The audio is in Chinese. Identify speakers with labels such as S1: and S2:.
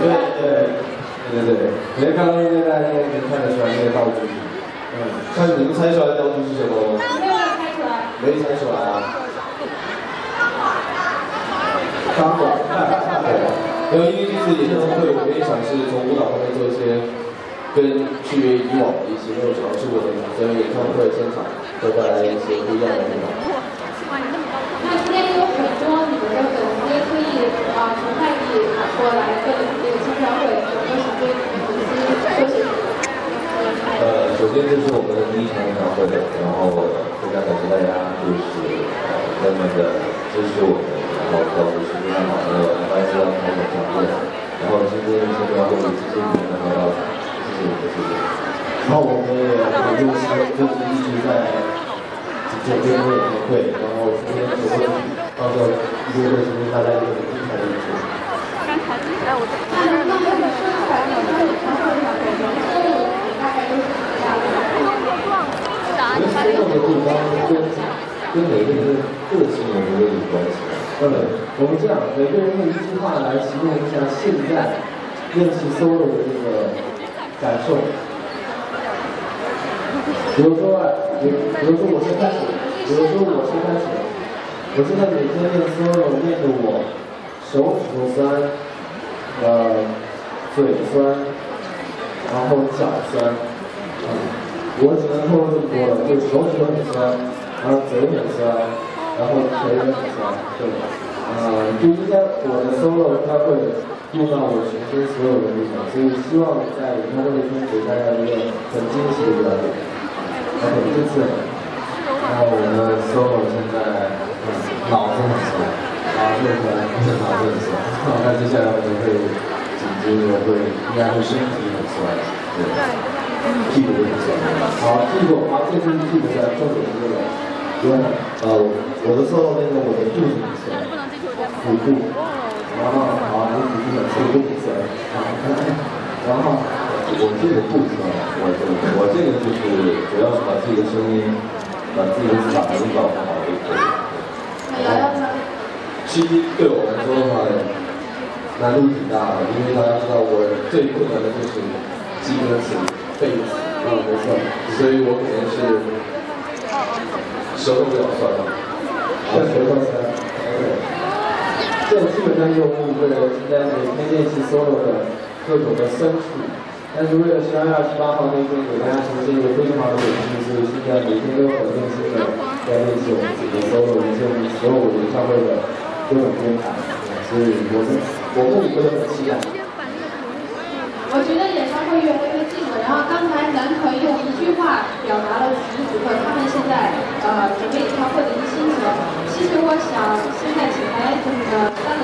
S1: 对对对？可能刚刚应该大家应该能看得出来那个道具，嗯，看你们猜出来的道具是什么？
S2: 没有猜出来。
S1: 没猜出来啊。钢管，对。然后因为这次演唱会，我们也想是从舞蹈方面做一些跟区别以往的一些没有尝试过的地方，所以演唱会现场会带来一些不一样的地方。
S2: 那今天有很多你们的粉丝特意啊从外地赶过来跟这个签唱会，有没有想对粉丝说些什么？
S3: 呃，首先这是我们的第一场演唱会，然后非常感谢大家就是呃那么的支持我们。然后到时间好的关系要开演唱会，然后今天签唱会谢谢你们能来到场，谢谢你们，谢谢。
S1: 然后我们也很用心，就是一直在准备演唱会，然后今天准备到时候一定会呈现大家一个很精彩的演出。
S2: 刚才哎，我那能不能说出来那个演唱会的收入大概都是？
S3: 跟每个人的个性有有关系。
S1: 嗯，我们这样每个人用一句话来形容一下现在练习 solo 的这个感受。比如说啊，比比如说我先开始，比如说我先开始，我现在每天练 solo 练的我手指头酸，呃，嘴酸，然后脚酸，嗯，我只能透露这么多了，就手指头很酸，然后嘴很酸。然后腿也很酸，对，呃，就应该我的 solo 应该会用到我全身所有的力量，所以希望在演唱会中给大家一个很惊喜的表演。OK，这次，那我们的 solo 现在脑子很酸，脑子很酸，不是脑子很酸。那接下来我们会紧接着会应该会身体很酸，对，屁股也很酸。好，屁股，好，这次屁股的重点是这个。呃，我的时候那个我的肚子很酸，腹部，然后好，你腹部很酸，肚子酸，然后
S3: 我这个不酸，我这个我这个就是主要是把自己的声音，把自己的嗓音保护好就可以。
S1: 其实对我来说的话，难度挺大的，因为大家知道我最困难的就是基本词、背词，嗯，没错，所以我肯定是。舌头比较酸，像舌头酸。对，这基本上用户会应该每天练习 solo 的各种的酸处，但是为了十二月二十八号那天给大家呈现一个非常好的演出，所以现在每天都很用心的在练习我们自己的 solo，以及我们所有演唱会的各种编排，所以我们我们五个都很期待。
S2: 我觉得演唱会越来越近了，然后刚才男团用一句话表达了十组合他在呃准备演唱会的一个心情。其实我想现在请来呃三